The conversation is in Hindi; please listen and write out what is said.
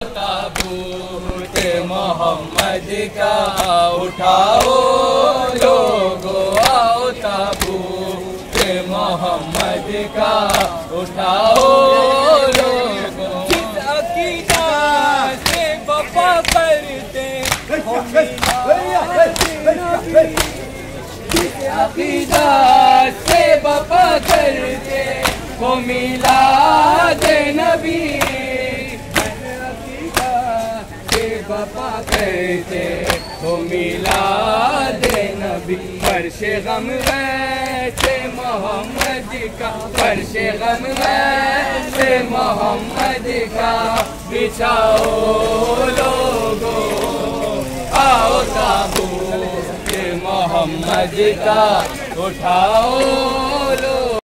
ताबूत मोहम्मद का उठाओ, लोगो आओ ताबूत मोहम्मद का उठाओ अकीदा से बपा करते हो किस बपा कहते हो दे नबी। फर्श गम वैसे मोहम्मद का, फर्श गम वैसे मोहम्मद का। बिछाओ लोगो, आओ ताबूत मोहम्मद का। उठाओ